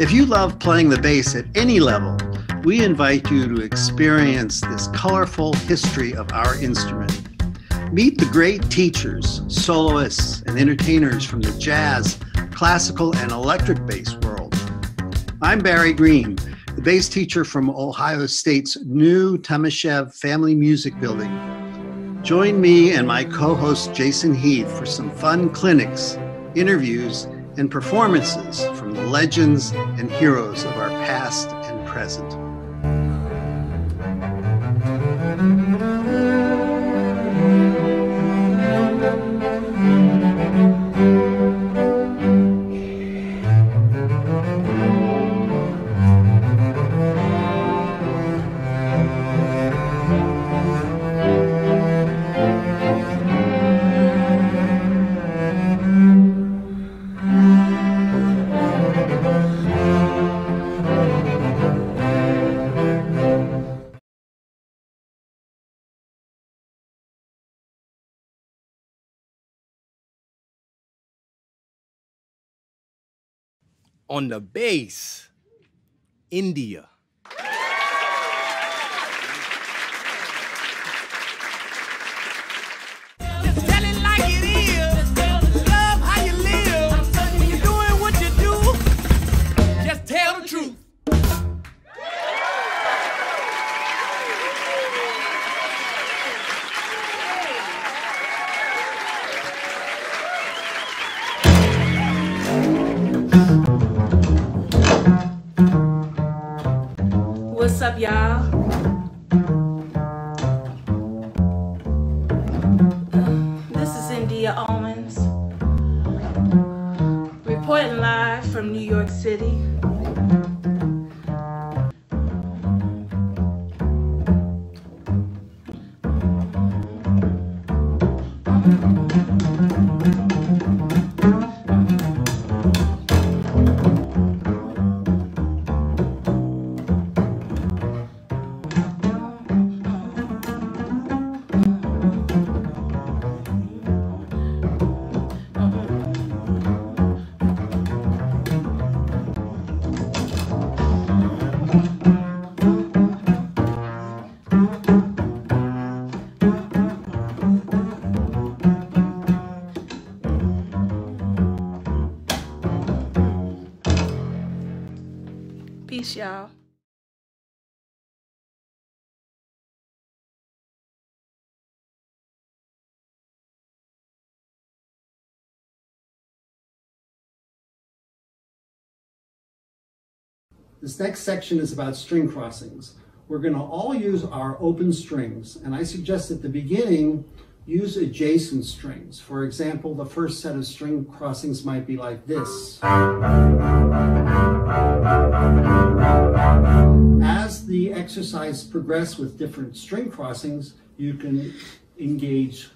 If you love playing the bass at any level, we invite you to experience this colorful history of our instrument. Meet the great teachers, soloists, and entertainers from the jazz, classical, and electric bass world. I'm Barry Green, the bass teacher from Ohio State's new Timashev Family Music Building. Join me and my co host Jason Heath for some fun clinics, interviews, and performances from the legends and heroes of our past and present. On the bass, Indea. What's up, y'all? Peace, y'all. This next section is about string crossings. We're going to all use our open strings, and I suggest at the beginning use adjacent strings. For example, the first set of string crossings might be like this. As the exercise progresses with different string crossings, you can engage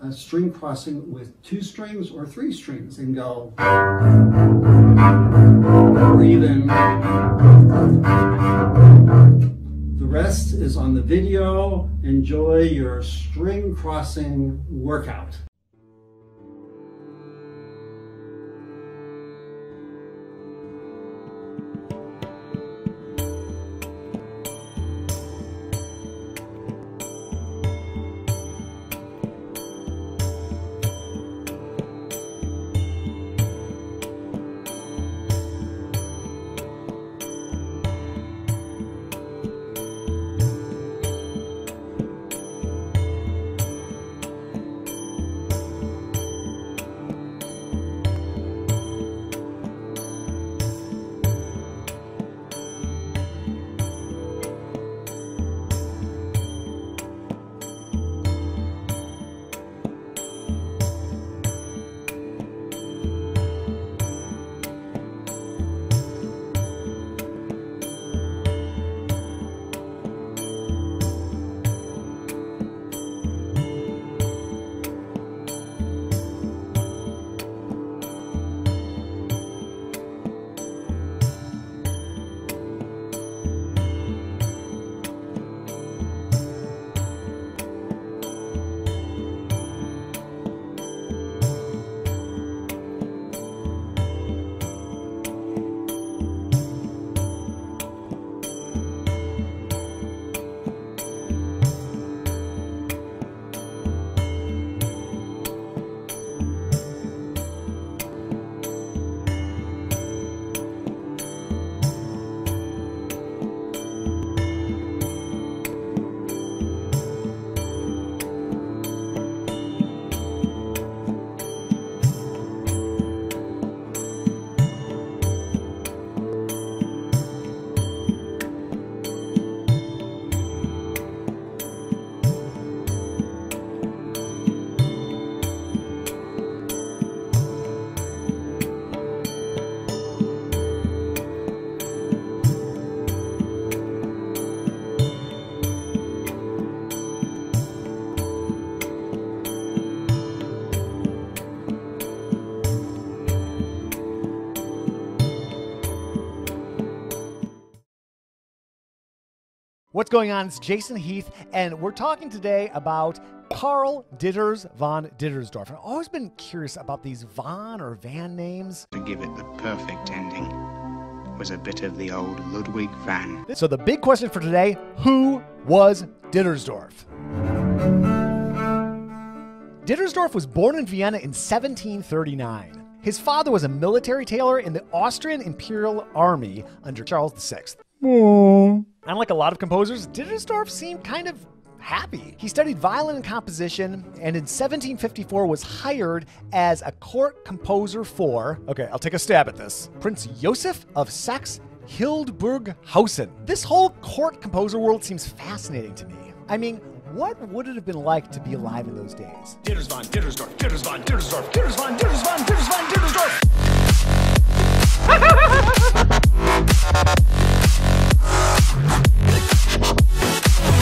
a string crossing with two strings or three strings and go or even the rest is on the video. Enjoy your string crossing workout. What's going on? It's Jason Heath, and we're talking today about Karl Ditters von Dittersdorf. I've always been curious about these von or van names. To give it the perfect ending was a bit of the old Ludwig van. So the big question for today, who was Dittersdorf? Dittersdorf was born in Vienna in 1739. His father was a military tailor in the Austrian Imperial Army under Charles VI. Unlike a lot of composers, Dittersdorf seemed kind of happy. He studied violin and composition, and in 1754 was hired as a court composer for, okay, I'll take a stab at this, Prince Joseph of Saxe Hildburghausen. This whole court composer world seems fascinating to me. I mean, what would it have been like to be alive in those days? Ditters von Dittersdorf, Ditters Dittersdorf, Ditters von Ditters Ditters von Dittersdorf.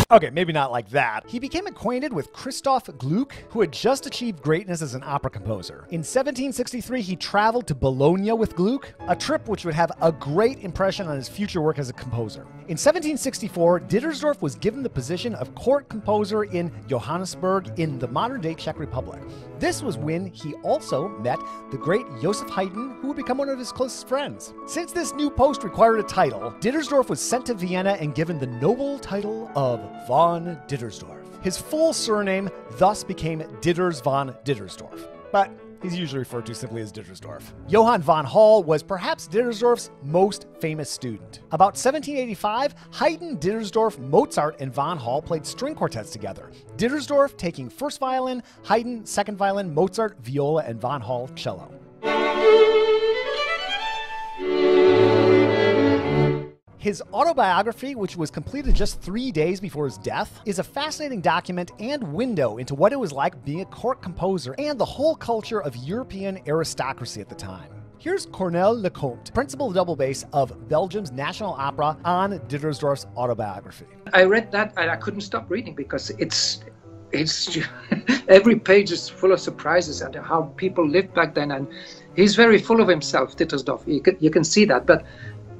Okay, maybe not like that. He became acquainted with Christoph Gluck, who had just achieved greatness as an opera composer. In 1763, he traveled to Bologna with Gluck, a trip which would have a great impression on his future work as a composer. In 1764, Dittersdorf was given the position of court composer in Johannisberg in the modern day Czech Republic. This was when he also met the great Joseph Haydn, who would become one of his closest friends. Since this new post required a title, Dittersdorf was sent to Vienna and given the noble title of von Dittersdorf. His full surname thus became Ditters von Dittersdorf. But he's usually referred to simply as Dittersdorf. Johann Vanhal was perhaps Dittersdorf's most famous student. About 1785, Haydn, Dittersdorf, Mozart, and Vanhal played string quartets together. Dittersdorf taking first violin, Haydn second violin, Mozart viola, and Vanhal cello. His autobiography, which was completed just three days before his death, is a fascinating document and window into what it was like being a court composer and the whole culture of European aristocracy at the time. Here's Korneel Le Compte, principal double bass of Belgium's National Opera, on Dittersdorf's autobiography. I read that and I couldn't stop reading because it's it's every page is full of surprises and how people lived back then and he's very full of himself Dittersdorf you can, you can see that but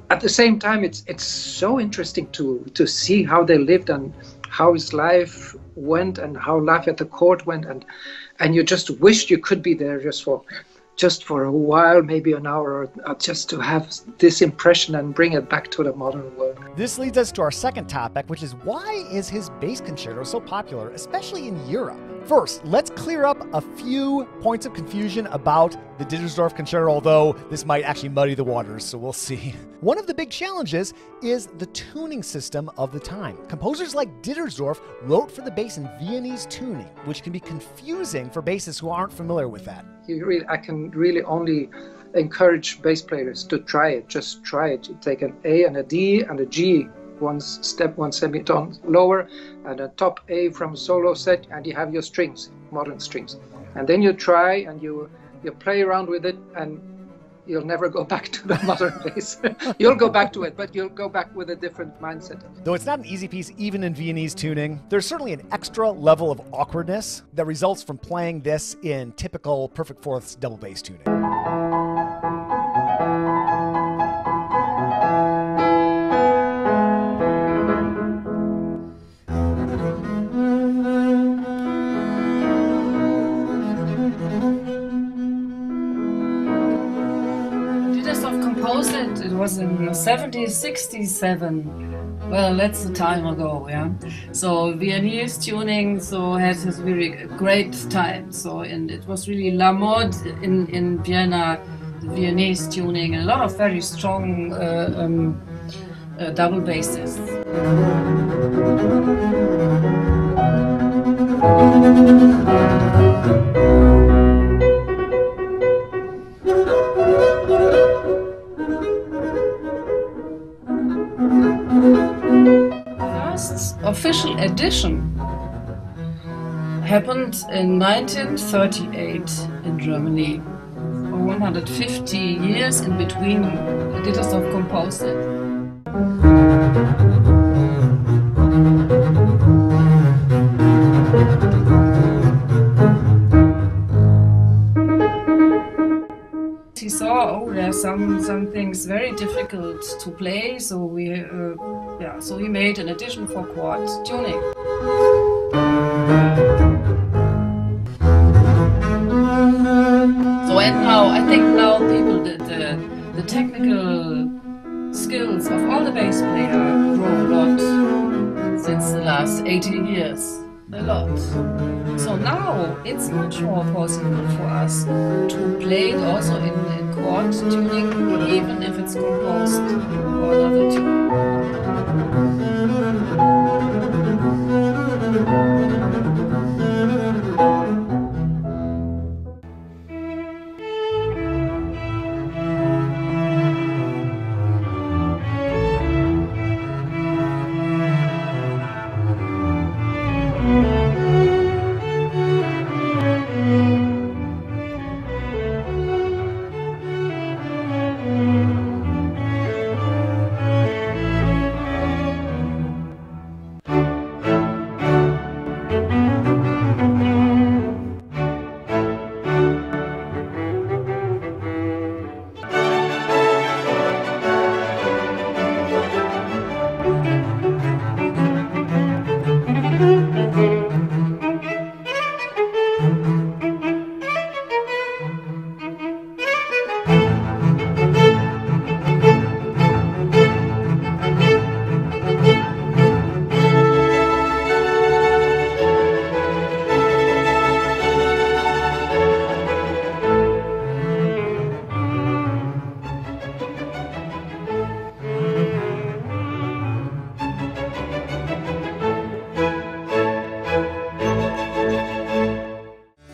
at the same time it's it's so interesting to to see how they lived and how his life went and how life at the court went and and you just wished you could be there just for just for a while maybe an hour or just to have this impression and bring it back to the modern world This leads us to our second topic, which is why is his bass concerto so popular, especially in Europe? First, let's clear up a few points of confusion about the Dittersdorf concerto, although this might actually muddy the waters, so we'll see. One of the big challenges is the tuning system of the time. Composers like Dittersdorf wrote for the bass in Viennese tuning, which can be confusing for bassists who aren't familiar with that. really, I can really only encourage bass players to try it. Just try it. You take an A and a D and a G, one step, one semitone lower, uh, and a top A from solo set, and you have your strings, modern strings. And then you try and you you play around with it, and you'll never go back to the modern bass. you'll go back to it, but you'll go back with a different mindset. Though it's not an easy piece even in Viennese tuning, there's certainly an extra level of awkwardness that results from playing this in typical perfect fourths double bass tuning. 70, 67. Well, that's the time ago, yeah. So Viennese tuning, so had his very great time. So and it was really la mode in in Vienna, Viennese tuning, and a lot of very strong uh, um, uh, double basses. Official edition happened in 1938 in Germany. For 150 years in between, Dittersdorf composed it. Some some things very difficult to play. So we, uh, yeah, so he made an addition for chord tuning. So and now I think now people the the, the technical skills of all the bass player grow a lot since the last 18 years. A lot. So now it's much more possible for us to play it also in, in chord tuning, even if it's composed for another tune.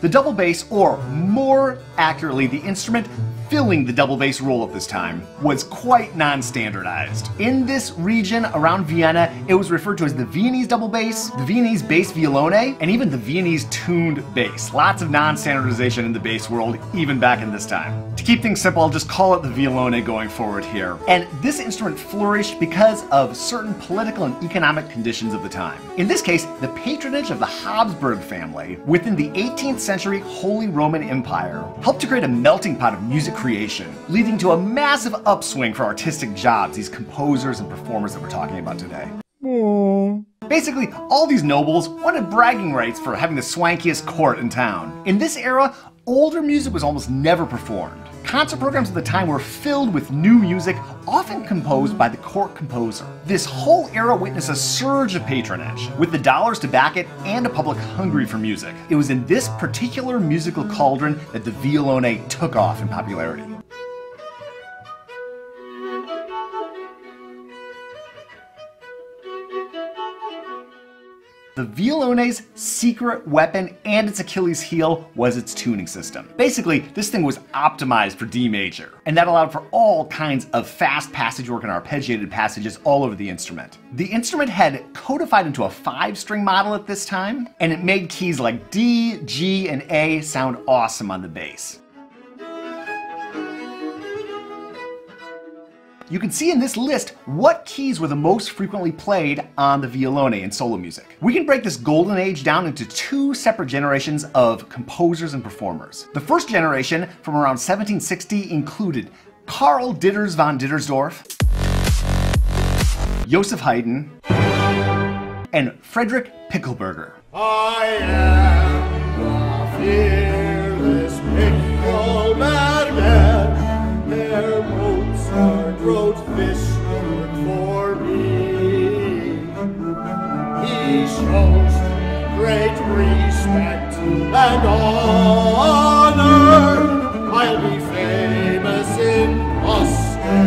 The double bass, or more accurately, the instrument filling the double bass role at this time, was quite non-standardized. In this region around Vienna, it was referred to as the Viennese double bass, the Viennese bass violone, and even the Viennese tuned bass. Lots of non-standardization in the bass world, even back in this time. To keep things simple, I'll just call it the violone going forward here. And this instrument flourished because of certain political and economic conditions of the time. In this case, the patronage of the Habsburg family within the 18th century Holy Roman Empire helped to create a melting pot of music creation, leading to a massive upswing for artistic jobs, these composers and performers that we're talking about today. Basically, all these nobles wanted bragging rights for having the swankiest court in town. In this era, older music was almost never performed. Concert programs of the time were filled with new music, often composed by the court composer. This whole era witnessed a surge of patronage, with the dollars to back it and a public hungry for music. It was in this particular musical cauldron that the violone took off in popularity. The violone's secret weapon and its Achilles heel was its tuning system. Basically, this thing was optimized for D major, and that allowed for all kinds of fast passage work and arpeggiated passages all over the instrument. The instrument had codified into a five string model at this time, and it made keys like D, G, and A sound awesome on the bass. You can see in this list what keys were the most frequently played on the violone in solo music. We can break this golden age down into two separate generations of composers and performers. The first generation, from around 1760, included Karl Ditters von Dittersdorf, Joseph Haydn, and Frederick Pischelberger. I am the fearless. Mozart wrote this work for me. He shows great respect and honor. I'll be famous in posterity.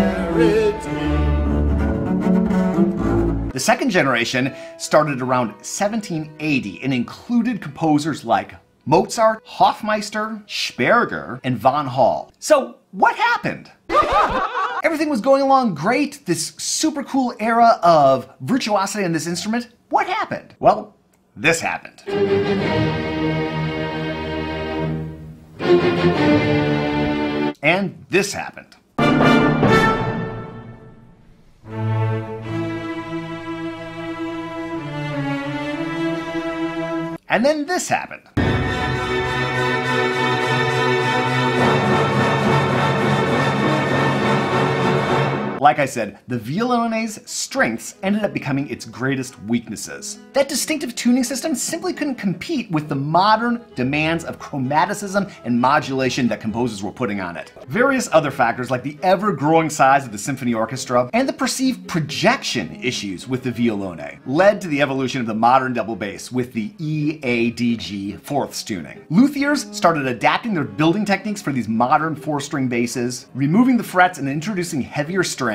The second generation started around 1780 and included composers like Mozart, Hoffmeister, Sperger, and Vanhal. So, what happened? Everything was going along great, this super cool era of virtuosity on this instrument. What happened? Well, this happened. And this happened. And then this happened. Like I said, the violone's strengths ended up becoming its greatest weaknesses. That distinctive tuning system simply couldn't compete with the modern demands of chromaticism and modulation that composers were putting on it. Various other factors like the ever-growing size of the symphony orchestra and the perceived projection issues with the violone led to the evolution of the modern double bass with the EADG fourths tuning. Luthiers started adapting their building techniques for these modern four-string basses, removing the frets and introducing heavier strings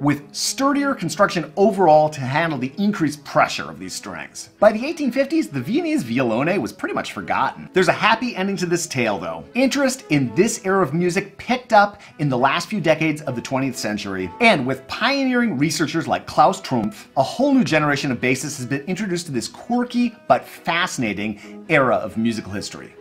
with sturdier construction overall to handle the increased pressure of these strings. By the 1850s, the Viennese violone was pretty much forgotten. There's a happy ending to this tale though. Interest in this era of music picked up in the last few decades of the 20th century, and with pioneering researchers like Klaus Trumpf, a whole new generation of bassists has been introduced to this quirky but fascinating era of musical history.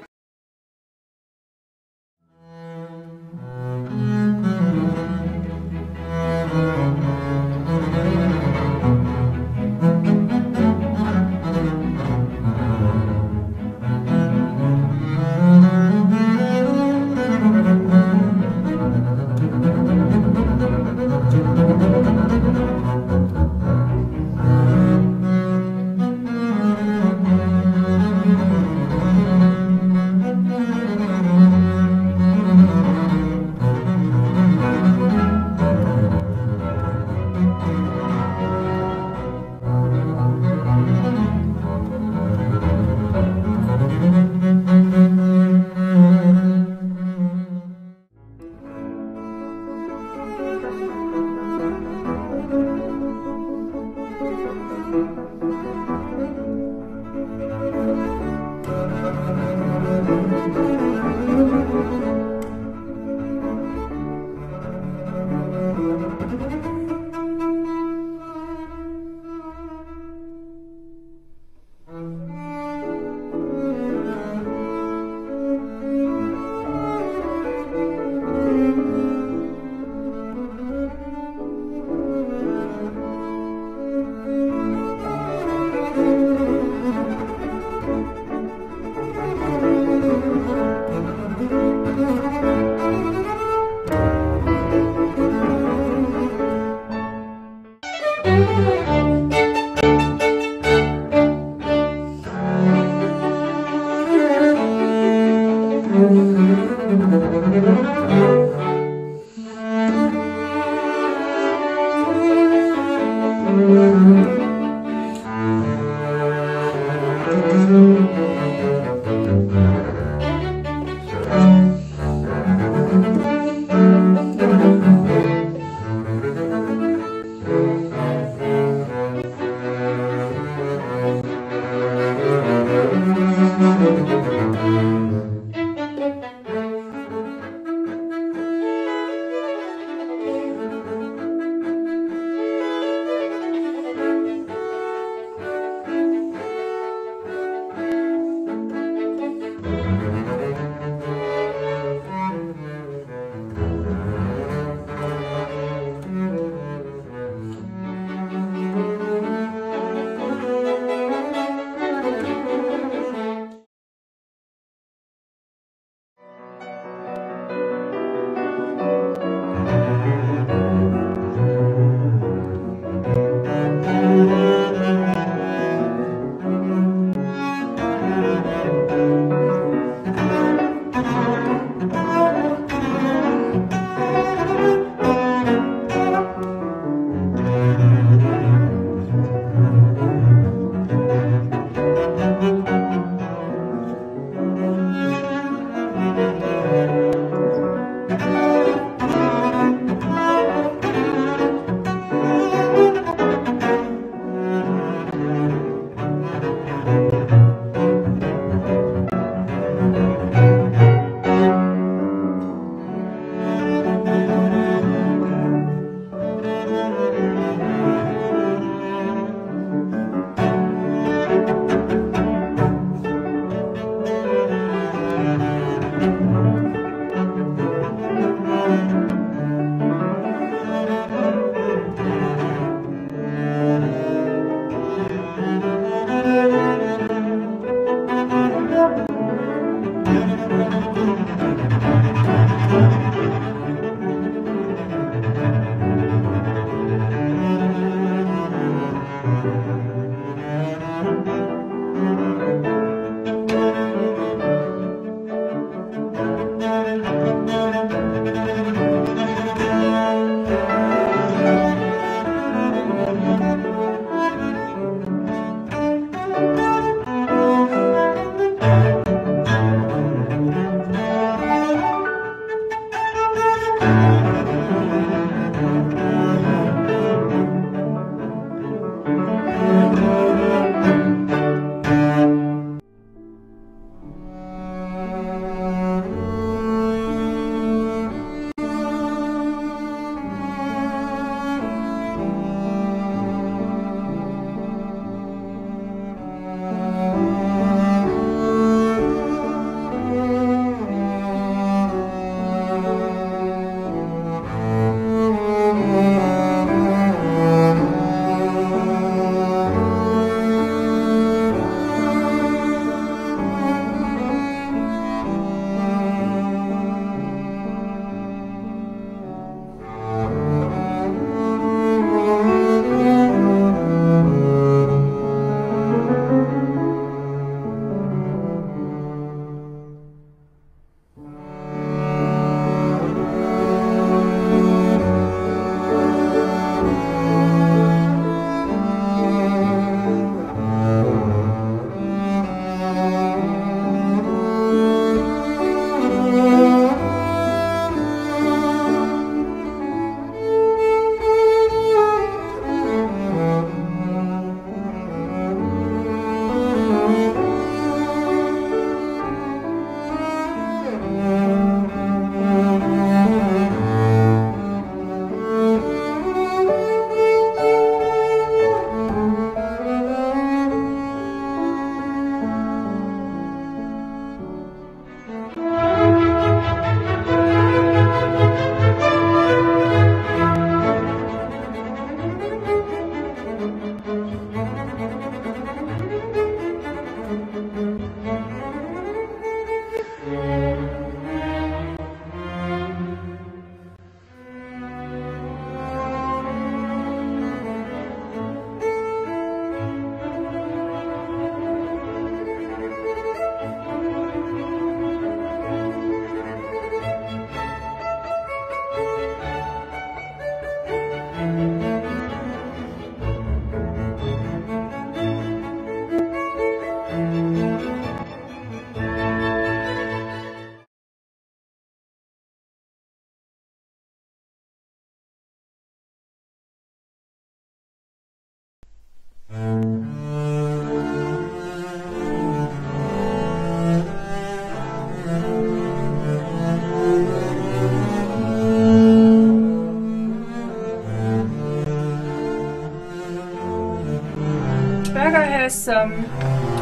Has some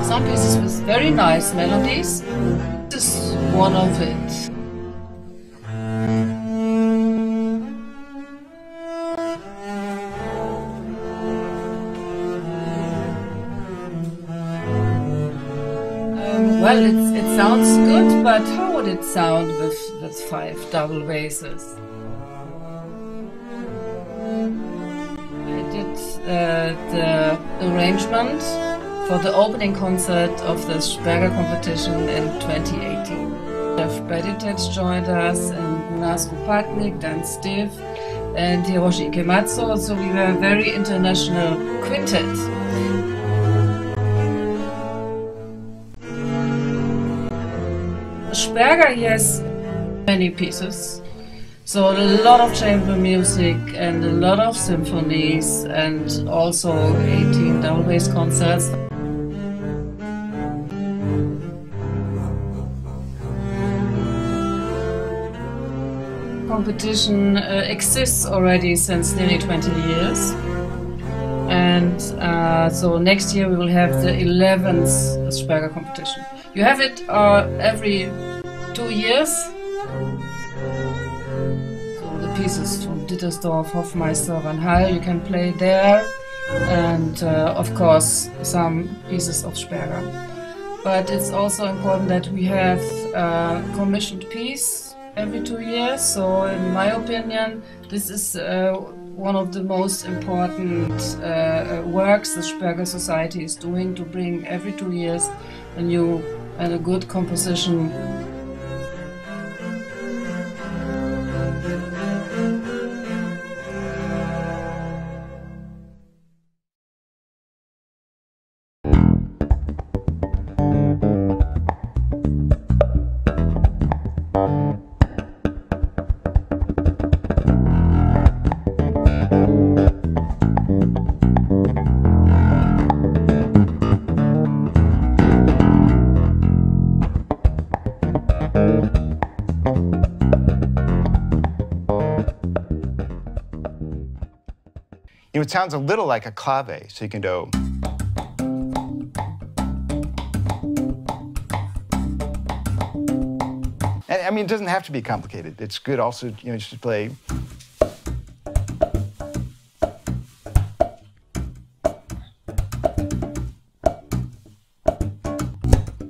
some pieces with very nice melodies. This is one of it. Um, well, it's, it sounds good, but how would it sound with, with five double basses? Uh, the arrangement for the opening concert of the Sperger competition in 2018. Jeff Bradetich joined us, and Gunars Upatnieks, Dan Styffe, and Hiroshi Ikematsu, so we were a very international quintet. Sperger has many pieces. So a lot of chamber music and a lot of symphonies and also 18 double bass concerts. Competition uh, exists already since nearly 20 years. And uh, so next year we will have the 11th Sperger competition. You have it uh, every two years. Pieces from Dittersdorf, Hoffmeister, Van Hal, you can play there. And uh, of course, some pieces of Sperger. But it's also important that we have a commissioned piece every two years. So, in my opinion, this is uh, one of the most important uh, works the Sperger Society is doing to bring every two years a new and a good composition it sounds a little like a clave, so you can go. And I mean, it doesn't have to be complicated. It's good also, you know, just to play.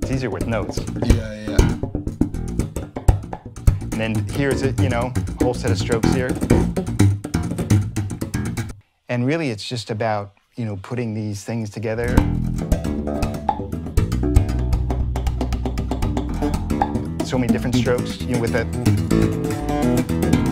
It's easier with notes. Yeah, yeah. And then here's a, you know, whole set of strokes here. And really it's just about, you know, putting these things together. So many different strokes, you know, with that.